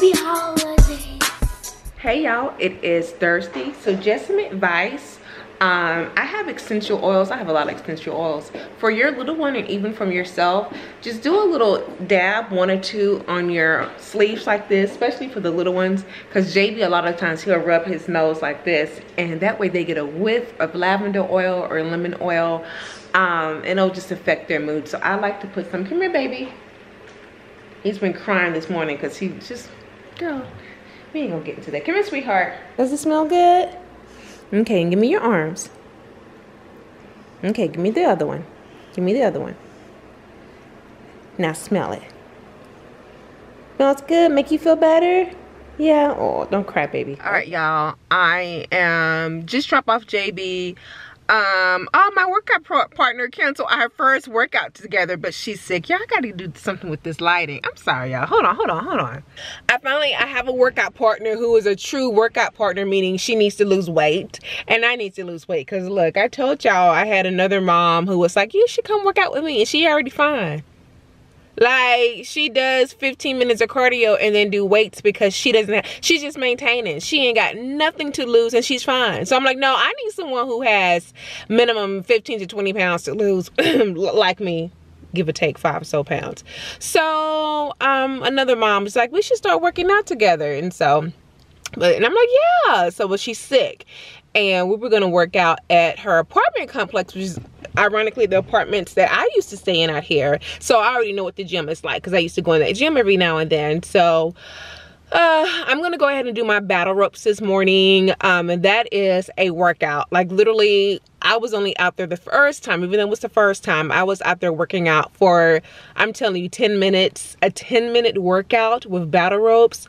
Happy holidays. Hey y'all, it is Thursday. So just some advice. Um, I have essential oils. I have a lot of essential oils. For your little one and even from yourself, just do a little dab, one or two on your sleeves like this, especially for the little ones. Because JB, a lot of times he'll rub his nose like this. And that way they get a whiff of lavender oil or lemon oil. Um, and it'll just affect their mood. So I like to put some, come here baby. He's been crying this morning because he just, girl, we ain't gonna get into that. Come here, sweetheart. Does it smell good? Okay, and give me your arms. Okay, give me the other one. Give me the other one. Now smell it. Smells good. Make you feel better? Yeah. Oh, don't cry, baby. All right, y'all. I am just drop off JB um oh my workout partner canceled our first workout together but she's sick. Y'all gotta do something with this lighting. I'm sorry y'all. Hold on hold on hold on. I finally i have a workout partner who is a true workout partner meaning she needs to lose weight and i need to lose weight because look i told y'all i had another mom who was like you should come work out with me and she already fine like she does 15 minutes of cardio and then do weights because she doesn't have, she's just maintaining. She ain't got nothing to lose and she's fine. So I'm like, no, I need someone who has minimum 15 to 20 pounds to lose like me give or take five or so pounds. So um, another mom was like, we should start working out together. And so, but and I'm like, yeah. So well, she's sick, and we were gonna work out at her apartment complex, which is ironically the apartments that I used to stay in out here. So I already know what the gym is like because I used to go in that gym every now and then. So uh, I'm gonna go ahead and do my battle ropes this morning. Um, and that is a workout. Like literally, I was only out there the first time, even though it was the first time, I was out there working out for, I'm telling you, 10 minutes, a 10 minute workout with battle ropes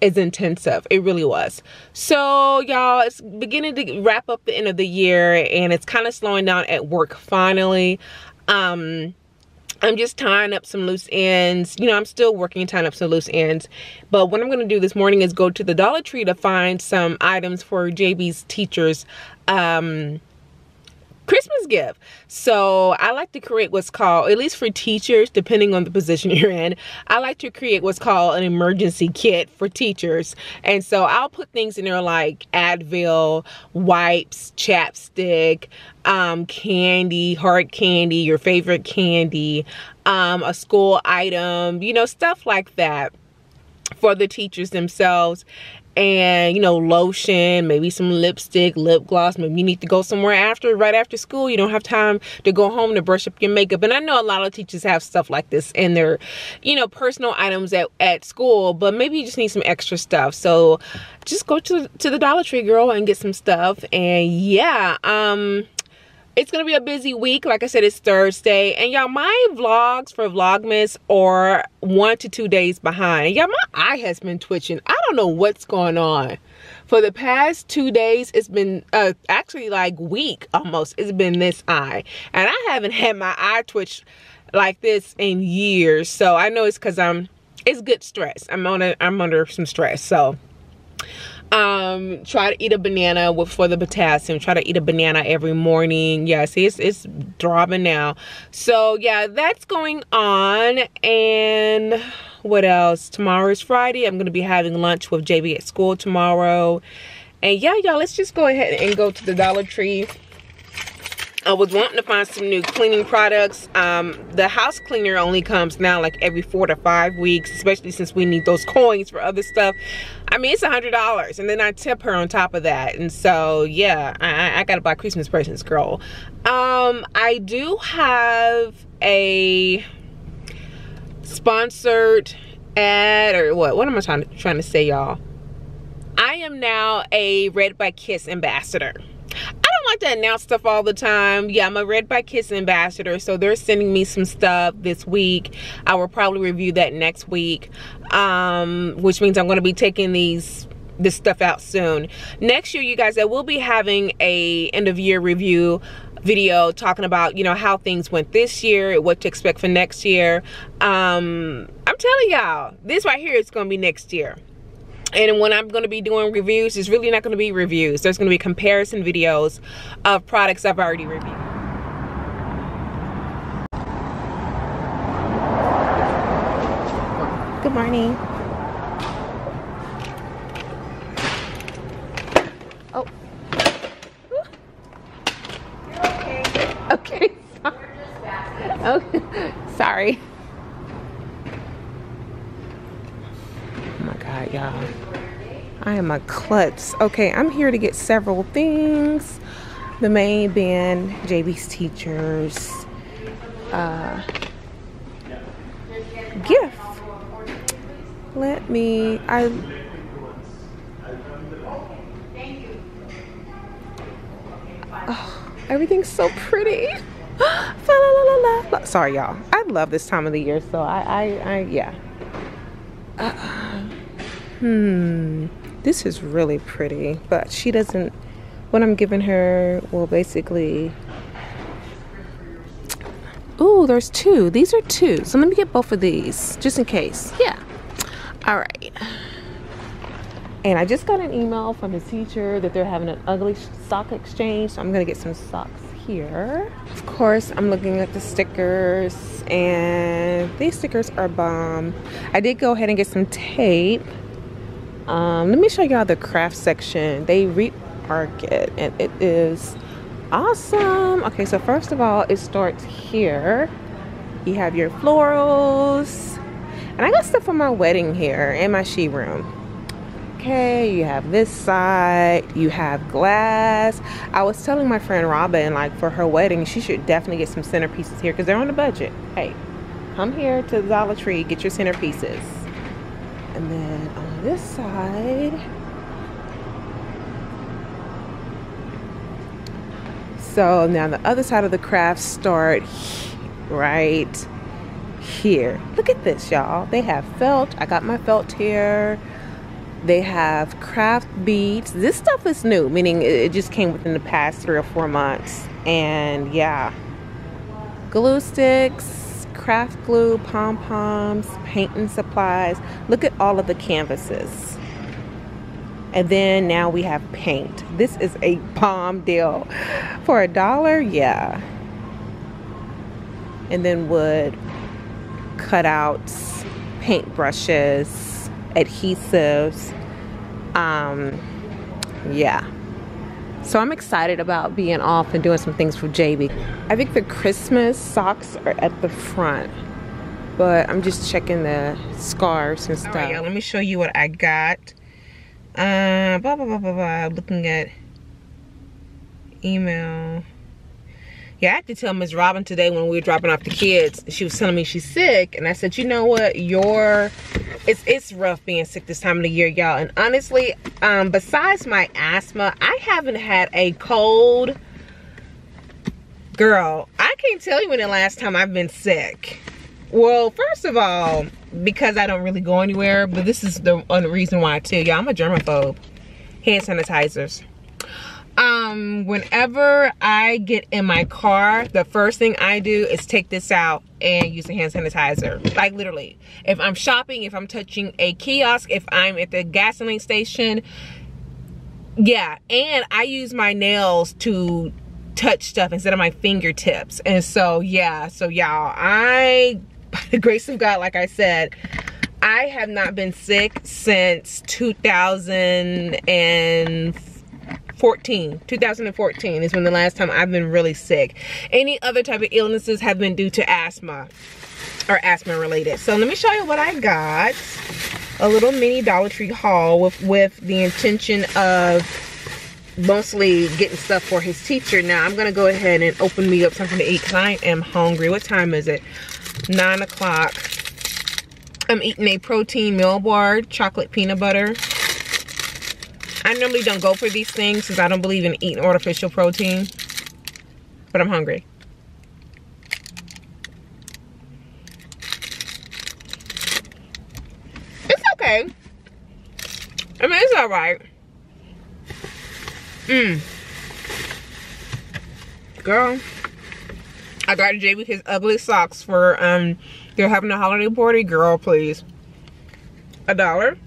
is intensive it really was so y'all it's beginning to wrap up the end of the year and it's kind of slowing down at work finally um I'm just tying up some loose ends. You know, I'm still working tying up some loose ends. But what I'm going to do this morning is go to the Dollar Tree to find some items for JB's teachers um, Christmas gift. So I like to create what's called, at least for teachers, depending on the position you're in, I like to create what's called an emergency kit for teachers. And so I'll put things in there like Advil, wipes, chapstick, um, candy, hard candy, your favorite candy, um, a school item, you know, stuff like that for the teachers themselves and you know lotion maybe some lipstick lip gloss. Maybe you need to go somewhere after right after school. You don't have time to go home to brush up your makeup. And i know a lot of teachers have stuff like this in their you know personal items at, at school but maybe you just need some extra stuff. So just go to, to the dollar tree girl and get some stuff. And yeah um it's gonna be a busy week. Like i said it's thursday and y'all my vlogs for vlogmas are one to two days behind. Y'all my eye has been twitching. I don't know what's going on. For the past two days it's been uh actually like week almost it's been this eye. And i haven't had my eye twitch like this in years. So i know it's because i'm it's good stress. I'm on a i'm under some stress. So um try to eat a banana with for the potassium. Try to eat a banana every morning. Yeah see it's, it's throbbing now. So yeah that's going on. And what else? Tomorrow is friday. I'm gonna be having lunch with jb at school tomorrow. And yeah y'all let's just go ahead and go to the dollar tree I was wanting to find some new cleaning products. Um, the house cleaner only comes now like every four to five weeks, especially since we need those coins for other stuff. I mean, it's a hundred dollars, and then I tip her on top of that. And so, yeah, I, I gotta buy Christmas presents, girl. Um, I do have a sponsored ad, or what? What am I trying to trying to say, y'all? I am now a Red by Kiss ambassador like to announce stuff all the time. Yeah, I'm a Red by Kiss ambassador, so they're sending me some stuff this week. I will probably review that next week, um, which means I'm going to be taking these this stuff out soon. Next year, you guys, I will be having a end of year review video talking about you know how things went this year what to expect for next year um i'm telling y'all this right here is gonna be next year and when I'm going to be doing reviews, it's really not going to be reviews. There's going to be comparison videos of products I've already reviewed. Good morning. Oh. okay. Okay. Sorry. Oh my God, y'all. I am a klutz. Okay, I'm here to get several things. The main being JB's teachers. Uh, gift. Let me, I, oh, everything's so pretty. Sorry, y'all. I love this time of the year, so I, I, I yeah. Uh, hmm, this is really pretty, but she doesn't. What I'm giving her will basically. oh, there's two. These are two. So let me get both of these, just in case. Yeah. All right. And I just got an email from his teacher that they're having an ugly sock exchange. So I'm gonna get some socks here. Of course, I'm looking at the stickers and these stickers are bomb. I did go ahead and get some tape. Um, let me show y'all the craft section. They remark it and it is awesome. Okay, so first of all, it starts here. You have your florals. And I got stuff for my wedding here in my she room okay you have this side you have glass i was telling my friend robin like for her wedding she should definitely get some centerpieces here because they're on a budget hey come here to the dollar tree get your centerpieces and then this side. So now the other side of the craft start right here. Look at this y'all. They have felt. I got my felt here. They have craft beads. This stuff is new, meaning it just came within the past three or four months. And yeah, glue sticks, craft glue, pom poms, painting supplies. Look at all of the canvases. And then now we have paint. This is a bomb deal. For a dollar, yeah. And then wood, cutouts, paint brushes adhesives. Um, yeah. So I'm excited about being off and doing some things for JB. I think the Christmas socks are at the front. But I'm just checking the scarves and stuff. All right, y'all, let me show you what I got. Uh, blah, blah, blah, blah, blah. Looking at email. Yeah, I had to tell Ms. Robin today when we were dropping off the kids. She was telling me she's sick. And I said, you know what? Your it's it's rough being sick this time of the year, y'all. And honestly, um, besides my asthma, I haven't had a cold. Girl, I can't tell you when the last time I've been sick. Well, first of all, because I don't really go anywhere, but this is the reason why too. Y'all, I'm a germaphobe. Hand sanitizers um whenever i get in my car the first thing i do is take this out and use a hand sanitizer. Like literally. If i'm shopping if i'm touching a kiosk if i'm at the gasoline station yeah. And i use my nails to touch stuff instead of my fingertips. And so yeah. So y'all i by the grace of god like i said i have not been sick since 2004 14 2014 is when the last time I've been really sick. Any other type of illnesses have been due to asthma or asthma related. So let me show you what I got. A little mini Dollar Tree haul with with the intention of mostly getting stuff for his teacher. Now I'm gonna go ahead and open me up something to eat because I am hungry. What time is it? Nine o'clock. I'm eating a protein meal bar chocolate peanut butter I normally don't go for these things because I don't believe in eating artificial protein. But I'm hungry. It's okay. I mean, it's alright. Mmm. Girl. I got JB his ugly socks for, um, they're having a holiday party. Girl, please. A dollar.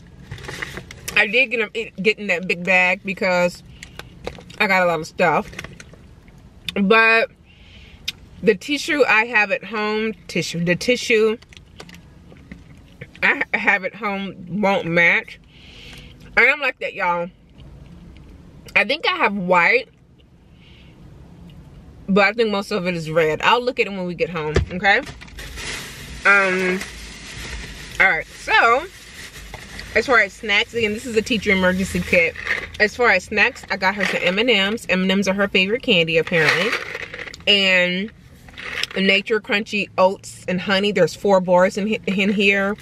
I did get, a, get in that big bag because I got a lot of stuff. But the tissue I have at home, tissue, the tissue I have at home won't match. I'm like that, y'all. I think I have white, but I think most of it is red. I'll look at it when we get home, okay? Um, all right, so as far as snacks, again, this is a teacher emergency kit. As far as snacks, I got her some M&Ms. M&Ms are her favorite candy, apparently. And Nature Crunchy Oats and Honey. There's four bars in, in here.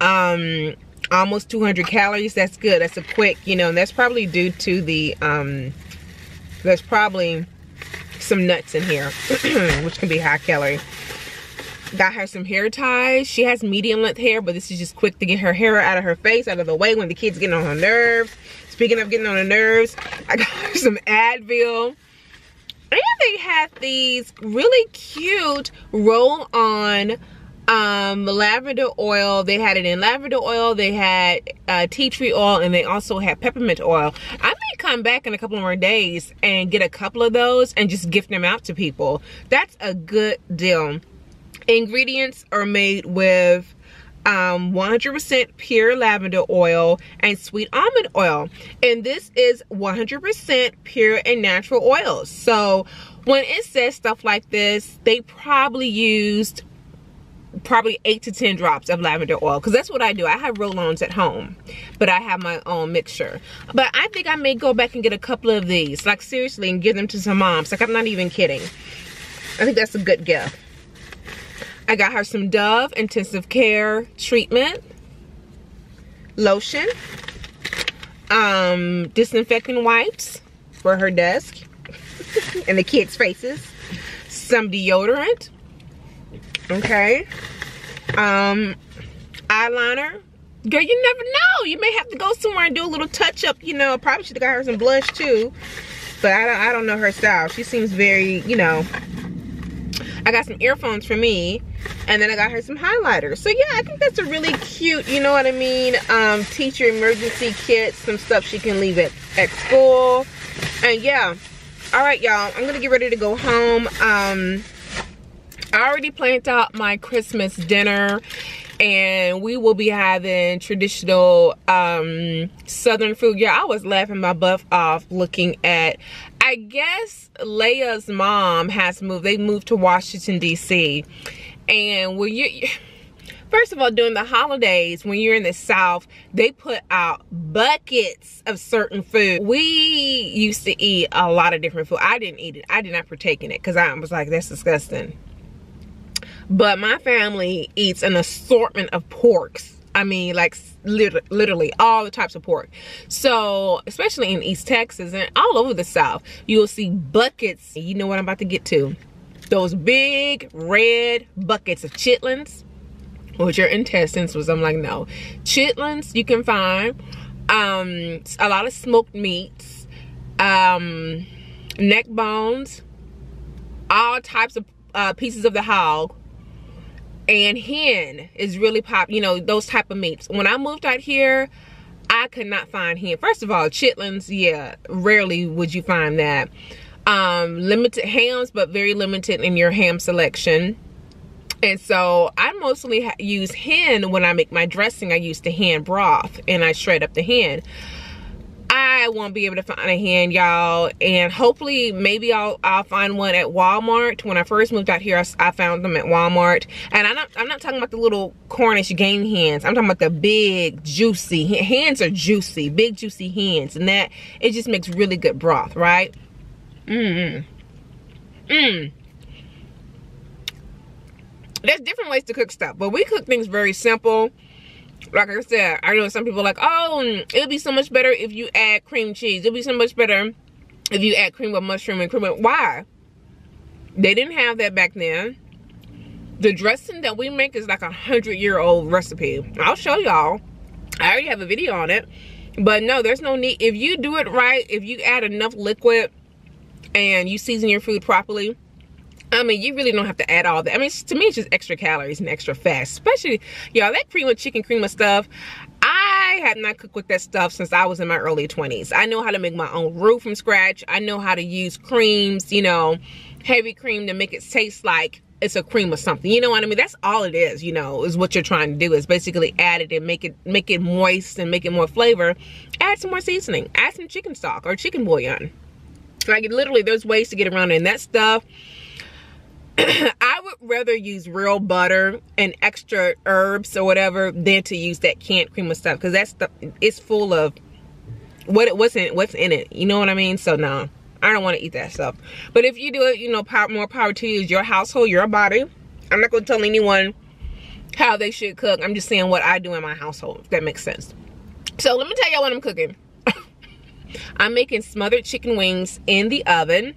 Um, almost 200 calories. That's good. That's a quick, you know, and that's probably due to the, um, there's probably some nuts in here, which can be high calorie. Got her some hair ties. She has medium length hair, but this is just quick to get her hair out of her face, out of the way when the kid's getting on her nerves. Speaking of getting on her nerves, I got her some Advil. And they had these really cute roll-on um, lavender oil. They had it in lavender oil. They had uh, tea tree oil, and they also had peppermint oil. I may come back in a couple more days and get a couple of those and just gift them out to people. That's a good deal. Ingredients are made with 100% um, pure lavender oil and sweet almond oil. And this is 100% pure and natural oils. So when it says stuff like this, they probably used probably 8 to 10 drops of lavender oil because that's what I do. I have roll-ons at home, but I have my own mixture. But I think I may go back and get a couple of these, like seriously, and give them to some moms. Like I'm not even kidding. I think that's a good gift. I got her some Dove Intensive Care Treatment, lotion, um, disinfecting wipes for her desk and the kids' faces, some deodorant, okay, um, eyeliner. Girl, you never know. You may have to go somewhere and do a little touch up, you know. Probably should have got her some blush too. But I don't, I don't know her style. She seems very, you know, I got some earphones for me and then I got her some highlighters. So yeah, I think that's a really cute, you know what I mean, um, teacher emergency kit, some stuff she can leave at, at school. And yeah, all right, y'all, I'm gonna get ready to go home. Um, I already planned out my Christmas dinner and we will be having traditional um, southern food. Yeah, I was laughing my butt off looking at I guess Leia's mom has moved. They moved to Washington, D.C. And when you, first of all, during the holidays, when you're in the South, they put out buckets of certain food. We used to eat a lot of different food. I didn't eat it. I did not partake in it because I was like, that's disgusting. But my family eats an assortment of porks I mean, like literally all the types of pork. So, especially in East Texas and all over the South, you'll see buckets. You know what I'm about to get to. Those big red buckets of chitlins with your intestines was I'm like, no. Chitlins you can find. Um, a lot of smoked meats, um, neck bones, all types of uh, pieces of the hog and hen is really pop you know those type of meats when i moved out here i could not find hen first of all chitlins yeah rarely would you find that um limited hams but very limited in your ham selection and so I mostly use hen when I make my dressing. I use the hen broth and I shred up the hen. I won't be able to find a hen, y'all. And hopefully, maybe I'll I'll find one at Walmart. When I first moved out here, I, I found them at Walmart. And I'm not I'm not talking about the little Cornish game hens. I'm talking about the big, juicy hens are juicy, big juicy hens, and that it just makes really good broth, right? Mmm. Mmm there's different ways to cook stuff but we cook things very simple like I said, I know some people like, oh, mm, it would be so much better if you add cream cheese. It would be so much better if you add cream of mushroom and cream of, why? They didn't have that back then. The dressing that we make is like a hundred year old recipe. I'll show y'all. I already have a video on it. But no, there's no need. If you do it right, if you add enough liquid and you season your food properly, I mean, you really don't have to add all that. I mean, to me, it's just extra calories and extra fat. Especially, y'all, that cream of chicken cream of stuff. I have not cooked with that stuff since I was in my early 20s. I know how to make my own roux from scratch. I know how to use creams, you know, heavy cream to make it taste like it's a cream or something. You know what I mean? That's all it is, you know, is what you're trying to do is basically add it and make it make it moist and make it more flavor. Add some more seasoning. Add some chicken stock or chicken bouillon like literally there's ways to get around it and that stuff I would rather use real butter and extra herbs or whatever than to use that canned cream of stuff because that's the it's full of what it wasn't what's in it you know what I mean? So no I don't want to eat that stuff. But if you do it you know power, more power to you your household your body I'm not going to tell anyone how they should cook I'm just saying what I do in my household if that makes sense. So let me tell y'all what I'm cooking I'm making smothered chicken wings in the oven.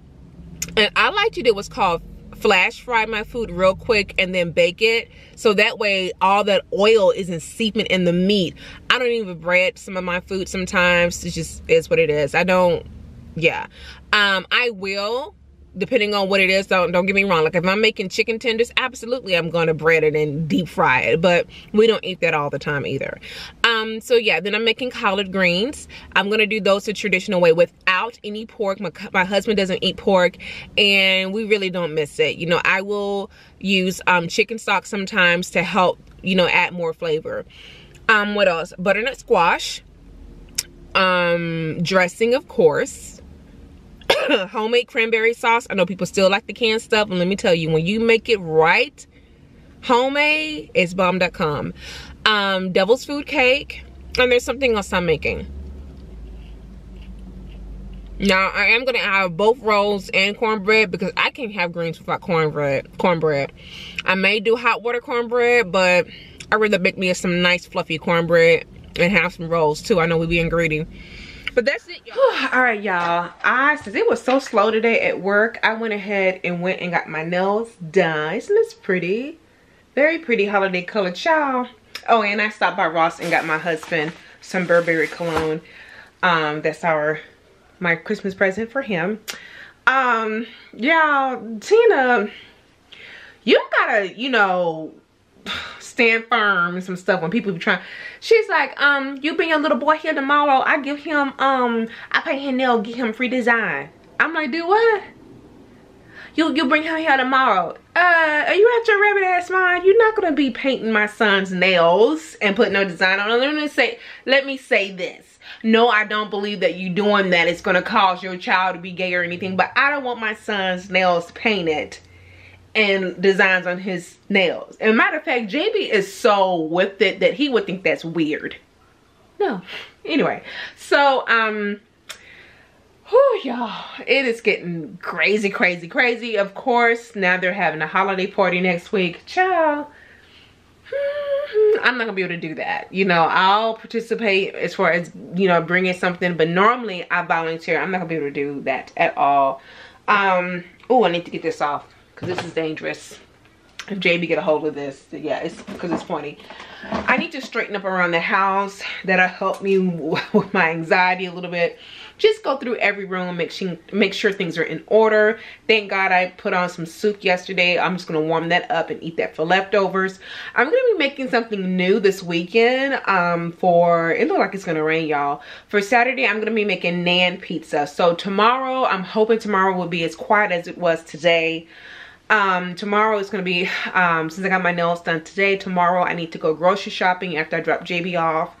And I like to do what's called flash fry my food real quick and then bake it. So that way all that oil isn't seeping in the meat. I don't even bread some of my food sometimes. It just is what it is. I don't yeah. Um i will depending on what it is don't don't get me wrong. Like if i'm making chicken tenders absolutely i'm going to bread it and deep fry it but we don't eat that all the time either. Um so yeah then i'm making collard greens. I'm going to do those the traditional way without any pork. My, my husband doesn't eat pork and we really don't miss it. You know i will use um chicken stock sometimes to help you know add more flavor. Um what else? Butternut squash. Um dressing of course homemade cranberry sauce. I know people still like the canned stuff. And let me tell you, when you make it right, homemade, it's bomb.com. Um, devil's food cake. And there's something else I'm making. Now, I am going to have both rolls and cornbread because I can't have greens without cornbread. cornbread. I may do hot water cornbread, but I'd rather make me some nice fluffy cornbread and have some rolls too. I know we being greedy. But that's it, y'all. All right, y'all. I, since it was so slow today at work, I went ahead and went and got my nails done. Isn't this pretty? Very pretty holiday color, y'all. Oh, and I stopped by Ross and got my husband some Burberry cologne. Um, that's our, my Christmas present for him. Um, y'all, Tina, you gotta, you know, stand firm and some stuff when people be trying. She's like, um, you bring your little boy here tomorrow. I give him, um, I paint his nail, give him free design. I'm like, do what? You you bring him here tomorrow. Uh, are you at your rabbit ass mind? You're not gonna be painting my son's nails and put no design on them. Let me say, let me say this. No, I don't believe that you doing that is gonna cause your child to be gay or anything, but I don't want my son's nails painted and designs on his nails. And matter of fact, JB is so with it that he would think that's weird. No. Anyway, so um whew y'all, it is getting crazy, crazy, crazy. Of course, now they're having a holiday party next week. Ciao. I'm not gonna be able to do that. You know, I'll participate as far as, you know, bringing something, but normally I volunteer. I'm not gonna be able to do that at all. Um, oh, I need to get this off because this is dangerous. If JB get a hold of this, yeah, it's because it's pointy. I need to straighten up around the house. That'll help me with my anxiety a little bit. Just go through every room, make sure, make sure things are in order. Thank God I put on some soup yesterday. I'm just going to warm that up and eat that for leftovers. I'm going to be making something new this weekend um, for, it looks like it's going to rain, y'all. For Saturday, I'm going to be making naan pizza. So tomorrow, I'm hoping tomorrow will be as quiet as it was today um tomorrow is gonna be um since i got my nails done today tomorrow i need to go grocery shopping after i drop jb off.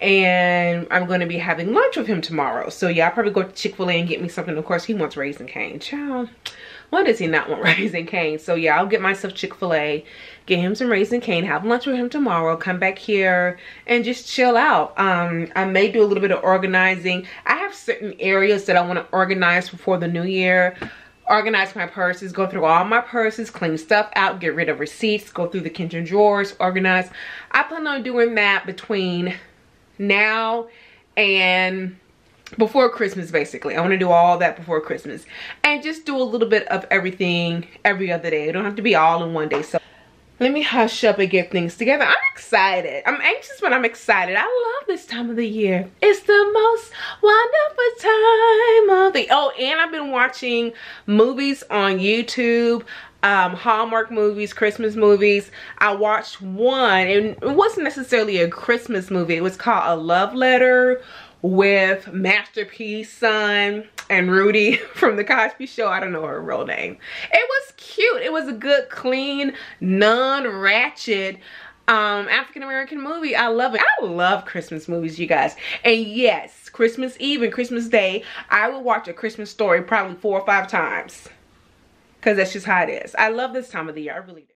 And i'm going to be having lunch with him tomorrow. So yeah i'll probably go to chick-fil-a and get me something. Of course he wants Raising Cane child why does he not want Raising Cane so yeah i'll get myself chick-fil-a get him some Raising Cane have lunch with him tomorrow come back here and just chill out. Um i may do a little bit of organizing. I have certain areas that i want to organize before the new year organize my purses, go through all my purses, clean stuff out, get rid of receipts, go through the kitchen drawers, organize. I plan on doing that between now and before Christmas basically. I want to do all that before Christmas and just do a little bit of everything every other day. It don't have to be all in one day. So let me hush up and get things together. I'm excited. I'm anxious, but I'm excited. I love this time of the year. It's the most wonderful time Oh, and I've been watching movies on YouTube. Um, Hallmark movies, Christmas movies. I watched one, and it wasn't necessarily a Christmas movie. It was called A Love Letter with Master P's son and Rudy from the Cosby Show. I don't know her real name. It was cute. It was a good, clean, non-ratchet um, African-American movie. I love it. I love Christmas movies, you guys. And yes, Christmas Eve and Christmas Day, I will watch A Christmas Story probably four or five times. Because that's just how it is. I love this time of the year. I really do.